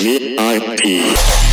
VIP.